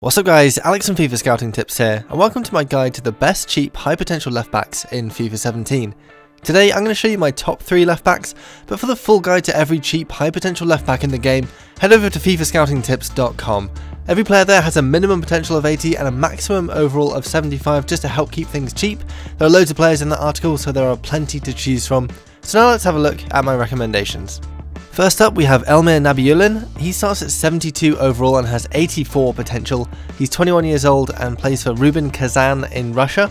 What's up guys, Alex from FIFA Scouting Tips here, and welcome to my guide to the best cheap high potential left backs in FIFA 17. Today I'm going to show you my top 3 left backs, but for the full guide to every cheap high potential left back in the game, head over to FIFAScoutingTips.com. Every player there has a minimum potential of 80 and a maximum overall of 75 just to help keep things cheap. There are loads of players in that article so there are plenty to choose from. So now let's have a look at my recommendations. First up, we have Elmir Nabiullin. He starts at 72 overall and has 84 potential. He's 21 years old and plays for Rubin Kazan in Russia.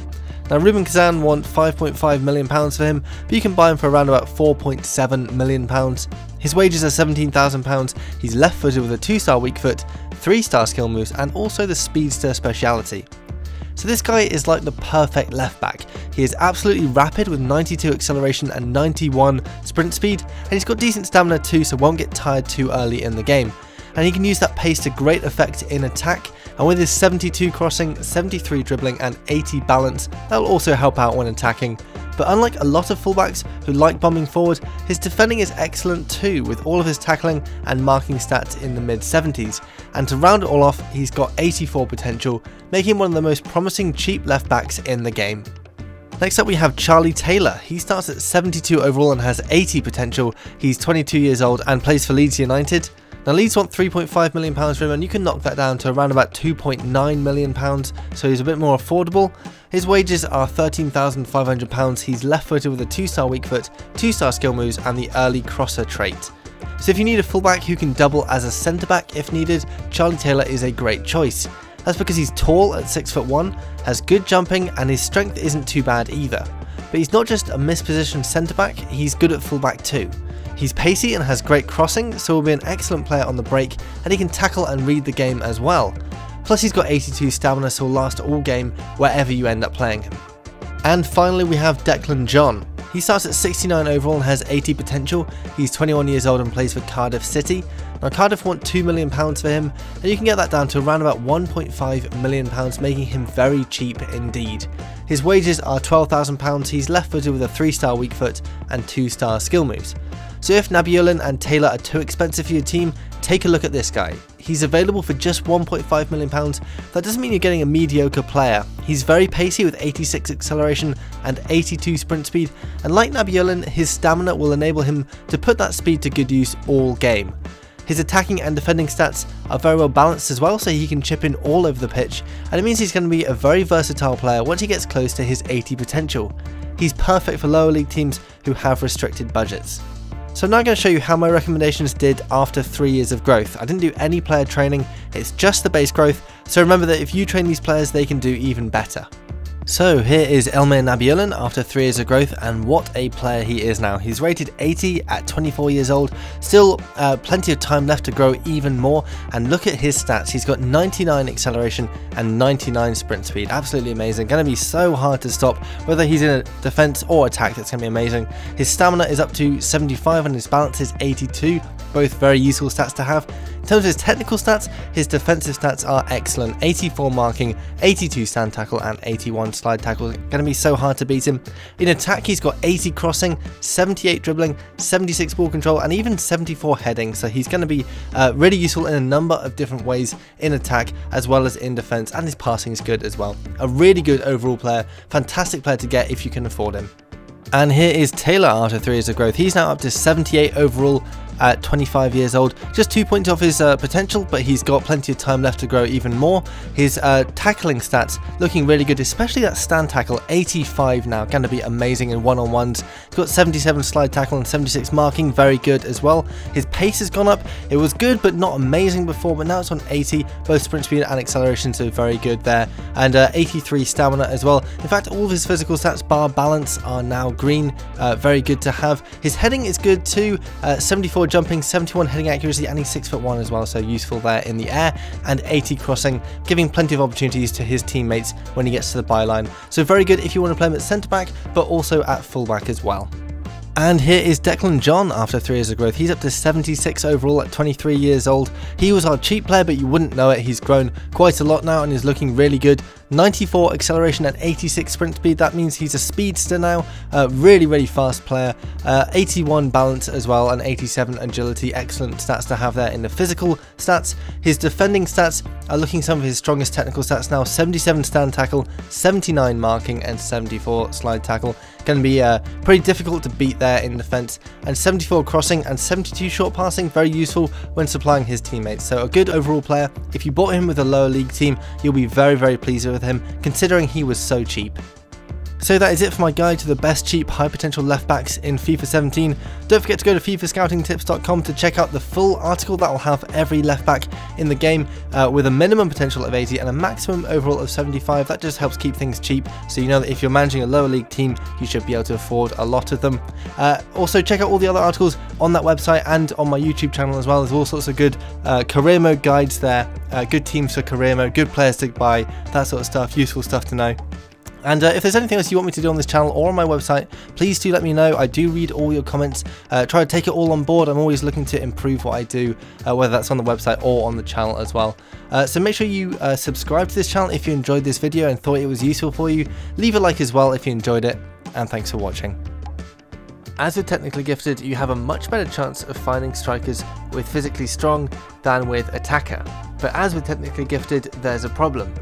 Now, Rubin Kazan want 5.5 million pounds for him, but you can buy him for around about 4.7 million pounds. His wages are 17,000 pounds. He's left-footed with a two-star weak foot, three-star skill moves, and also the speedster speciality. So this guy is like the perfect left back. He is absolutely rapid with 92 acceleration and 91 sprint speed, and he's got decent stamina too so won't get tired too early in the game. And he can use that pace to great effect in attack, and with his 72 crossing, 73 dribbling and 80 balance, that'll also help out when attacking. But unlike a lot of fullbacks who like bombing forward, his defending is excellent too, with all of his tackling and marking stats in the mid 70s. And to round it all off, he's got 84 potential, making him one of the most promising cheap left backs in the game. Next up we have Charlie Taylor. He starts at 72 overall and has 80 potential. He's 22 years old and plays for Leeds United. Now Leeds want £3.5 million for him and you can knock that down to around about £2.9 million, so he's a bit more affordable. His wages are £13,500, he's left footed with a 2 star weak foot, 2 star skill moves and the early crosser trait. So if you need a fullback who can double as a centre back if needed, Charlie Taylor is a great choice. That's because he's tall at 6 foot 1, has good jumping and his strength isn't too bad either. But he's not just a mispositioned centre back, he's good at fullback too. He's pacey and has great crossing, so will be an excellent player on the break, and he can tackle and read the game as well. Plus he's got 82 stamina so will last all game wherever you end up playing him. And finally we have Declan John. He starts at 69 overall and has 80 potential. He's 21 years old and plays for Cardiff City. Now Cardiff want £2 million for him and you can get that down to around about £1.5 million making him very cheap indeed. His wages are £12,000, he's left footed with a 3 star weak foot and 2 star skill moves. So if Nabiullin and Taylor are too expensive for your team, take a look at this guy. He's available for just £1.5 million. That doesn't mean you're getting a mediocre player. He's very pacey with 86 acceleration and 82 sprint speed, and like Nabiullin, his stamina will enable him to put that speed to good use all game. His attacking and defending stats are very well balanced as well, so he can chip in all over the pitch, and it means he's going to be a very versatile player once he gets close to his 80 potential. He's perfect for lower league teams who have restricted budgets. So I'm now going to show you how my recommendations did after 3 years of growth. I didn't do any player training, it's just the base growth, so remember that if you train these players they can do even better. So here is Elmir Nabiullin after 3 years of growth and what a player he is now. He's rated 80 at 24 years old, still uh, plenty of time left to grow even more and look at his stats. He's got 99 acceleration and 99 sprint speed, absolutely amazing. Going to be so hard to stop whether he's in a defense or attack, that's going to be amazing. His stamina is up to 75 and his balance is 82, both very useful stats to have. In terms of his technical stats, his defensive stats are excellent. 84 marking, 82 stand tackle and 81 slide tackle. Going to be so hard to beat him. In attack, he's got 80 crossing, 78 dribbling, 76 ball control and even 74 heading. So he's going to be uh, really useful in a number of different ways in attack as well as in defense and his passing is good as well. A really good overall player, fantastic player to get if you can afford him. And here is Taylor after 3 years of growth. He's now up to 78 overall at 25 years old. Just two points off his uh, potential, but he's got plenty of time left to grow even more. His uh, tackling stats looking really good, especially that stand tackle, 85 now, going to be amazing in one-on-ones. He's got 77 slide tackle and 76 marking, very good as well. His pace has gone up. It was good, but not amazing before, but now it's on 80, both sprint speed and acceleration, so very good there. And uh, 83 stamina as well. In fact, all of his physical stats bar balance are now green, uh, very good to have. His heading is good too, uh, 74 jumping, 71 heading accuracy, and he's 6 foot 1 as well, so useful there in the air, and 80 crossing, giving plenty of opportunities to his teammates when he gets to the byline. So very good if you want to play him at centre back, but also at fullback as well. And here is Declan John after three years of growth. He's up to 76 overall at 23 years old. He was our cheap player, but you wouldn't know it. He's grown quite a lot now and is looking really good. 94 acceleration and 86 sprint speed. That means he's a speedster now. Uh, really, really fast player. Uh, 81 balance as well and 87 agility. Excellent stats to have there in the physical stats. His defending stats are looking some of his strongest technical stats now. 77 stand tackle, 79 marking and 74 slide tackle. To be uh, pretty difficult to beat there in defence. And 74 crossing and 72 short passing, very useful when supplying his teammates. So a good overall player. If you bought him with a lower league team, you'll be very, very pleased with him, considering he was so cheap. So that is it for my guide to the best cheap high potential left backs in FIFA 17. Don't forget to go to FIFAscoutingtips.com to check out the full article that will have every left back in the game uh, with a minimum potential of 80 and a maximum overall of 75. That just helps keep things cheap so you know that if you're managing a lower league team you should be able to afford a lot of them. Uh, also check out all the other articles on that website and on my YouTube channel as well. There's all sorts of good uh, career mode guides there, uh, good teams for career mode, good players to buy, that sort of stuff, useful stuff to know. And uh, if there's anything else you want me to do on this channel or on my website, please do let me know. I do read all your comments. Uh, try to take it all on board. I'm always looking to improve what I do, uh, whether that's on the website or on the channel as well. Uh, so make sure you uh, subscribe to this channel if you enjoyed this video and thought it was useful for you. Leave a like as well if you enjoyed it. And thanks for watching. As with Technically Gifted, you have a much better chance of finding strikers with physically strong than with attacker. But as with Technically Gifted, there's a problem.